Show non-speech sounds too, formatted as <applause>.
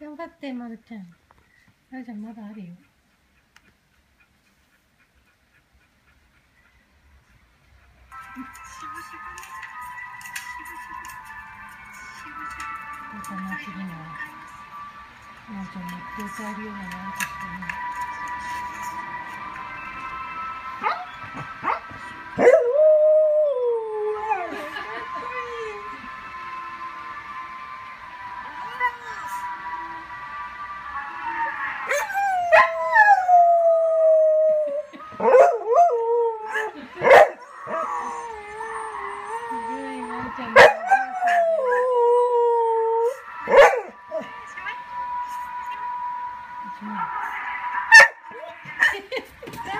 頑張って、まるちゃん。まるちゃん、まだあるよ。 <laughs> かの、次のは。もうじゃあ持っていてあげような。<laughs> Yeah.